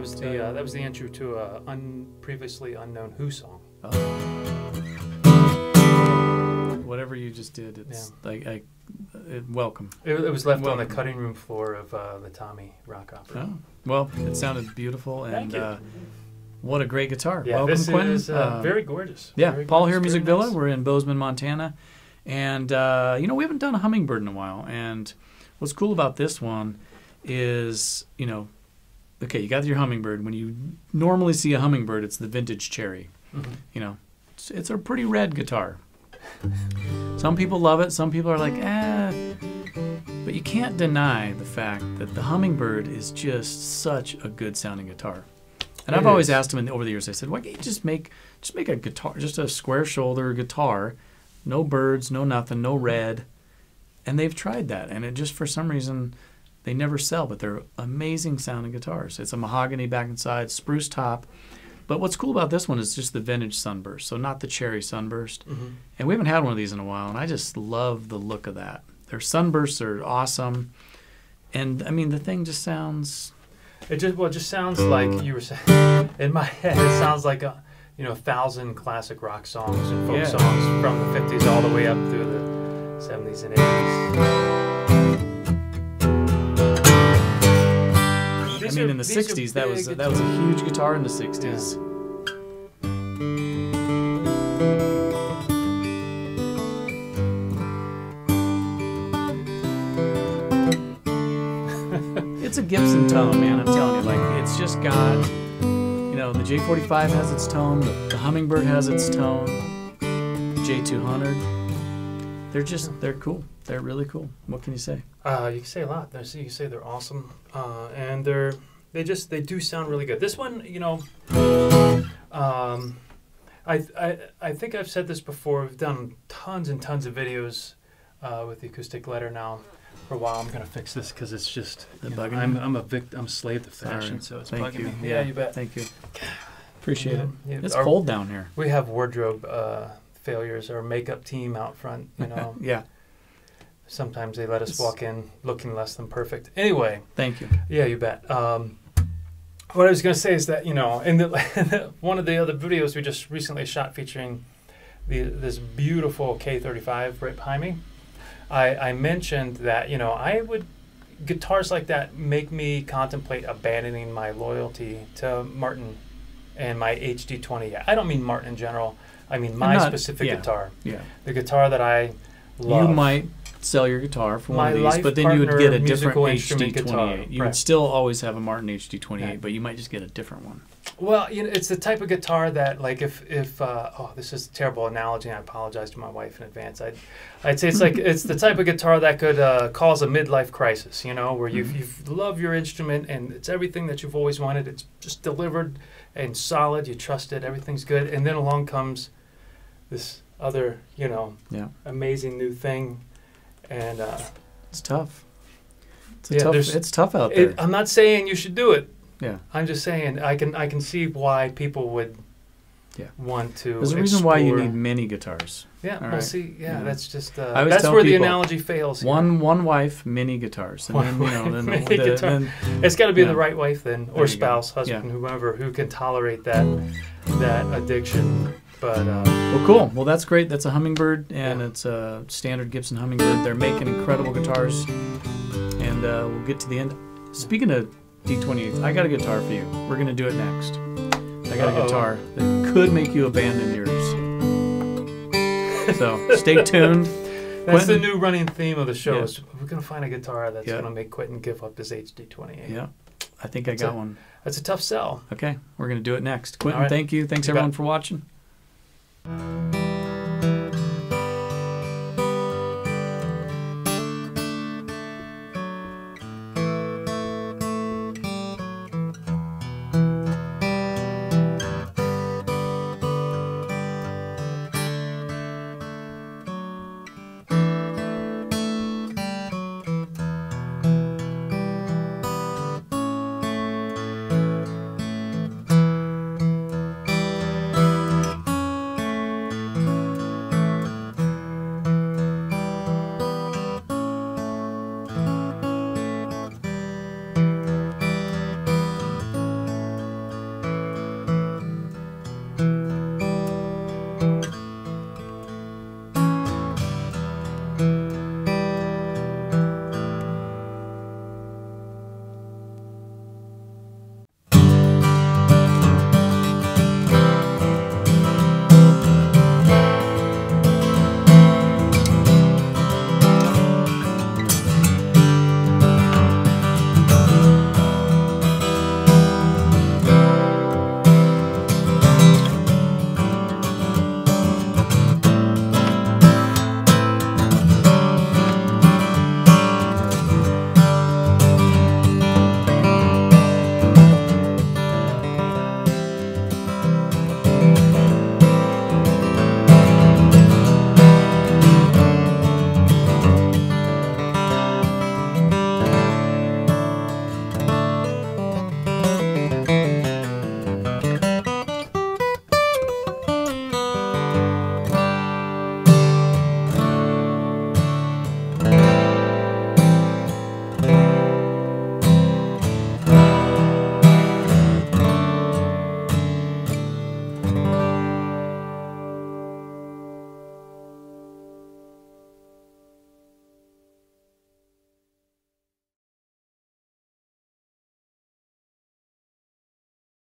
was the uh, that was the intro to a un, previously unknown Who song. Whatever you just did, it's like I, it, welcome. It, it was left on the cutting room floor of uh, the Tommy Rock Opera. Oh, well, it sounded beautiful, and. Uh, what a great guitar. Yeah, welcome, this Quentin. is uh, very gorgeous. Yeah, Very Paul gorgeous, here, Music Villa. nice. We're in Bozeman, Montana, and uh, you know we haven't done a hummingbird in a while. And what's cool about this one is you know, okay, you got your hummingbird. When you normally see a hummingbird, it's the vintage cherry. Mhm. You know, it's, it's a pretty red guitar. Some people love it. Some people are like, eh. But you can't deny the fact that the hummingbird is just such a good sounding guitar. And It I've always asked them in, over the years. I said, "Why can't you just make just make a guitar, just a square shoulder guitar, no birds, no nothing, no red?" And they've tried that, and it just for some reason they never sell. But they're amazing sounding guitars. It's a mahogany back and side, spruce top. But what's cool about this one is just the vintage sunburst, so not the cherry sunburst. Mhm. And we haven't had one of these in a while, and I just love the look of that. Their sunbursts are awesome, and I mean the thing just sounds It just well, it just sounds like you were saying. In my head, it sounds like a you know a thousand classic rock songs and folk Yeah. songs from the '50s all the way up through the '70s and '80s. I mean, are- in the '60s, that was that was a huge guitar in the '60s. it's a Gibson tone, man. I'm telling you, like it's just got, you know, the J45 has its tone, the, the Hummingbird has its tone, J200. They're just they're cool. They're really cool. What can you say? Uh, you can say a lot. There's, you can say they're awesome, uh, and they're they just they do sound really good. This one, you know, um, I, I I think I've said this before. We've done tons and tons of videos uh, with the acoustic letter now for a while. I'm gonna fix this because it's just it know, bugging I'm? I'm a victim. I'm slave to Sorry. fashion, so it's Thank bugging you. me. Yeah, you bet. Thank you. Appreciate it. Yeah, It's our- cold down here. We have wardrobe uh, failures. Our makeup team out front, you know. yeah. Sometimes they let us walk in looking less than perfect. Anyway, Thank you. Yeah, you bet. Um, what I was going to say is that you know, in the one of the other videos we just recently shot featuring the this beautiful K35 right behind me, I, I mentioned that you know I would guitars like that make me contemplate abandoning my loyalty to Martin and my HD20. I don't mean Martin in general. I mean my not- specific yeah. guitar, Yeah. the guitar that I love. You might sell your guitar for one My of these, but then you would get a different HD28. You Right. would still always have a Martin HD28, Right. but you might just get a different one. Well, you know, it's the type of guitar that, like, if if uh, oh, this is a terrible analogy. I apologize to my wife in advance. I'd I'd say it's like it's the type of guitar that could uh, cause a midlife crisis. You know, where you Mhm. you love your instrument and it's everything that you've always wanted. It's just delivered and solid. You trust it. Everything's good. And then along comes this other, you know, Yeah. amazing new thing. And uh, It's tough. It's, a Yeah, tough, it's tough out there. it, I'm not saying you should do it. yeah. I'm just saying I can I can see why people would Yeah. want to. There's a reason why you need many guitars. Yeah, All well, right. see, yeah, Yeah. that's just I uh, always that's tell where the analogy fails. here. One one wife, many guitars. And One then, you know, wife, then, many the, guitar- then it's got to be yeah. the right wife then, or you go. spouse, husband, whoever, who can tolerate that that addiction. But uh, Well, cool. Well, that's great. That's a hummingbird, and Yeah. it's a standard Gibson hummingbird. They're making incredible guitars, and uh, we'll get to the end. Speaking of D28s, I got a guitar for you. We're gonna do it next. I got Uh-oh. a guitar that could make you abandon yours. So stay tuned. that's the new running theme of the show. Yeah. Is we're gonna find a guitar that's Yeah. gonna make Quentin give up his HD28. Yeah, I think I got it. one. That's a tough sell. Okay, we're gonna do it next. Quentin, right. thank you. Thanks You everyone bet. for watching.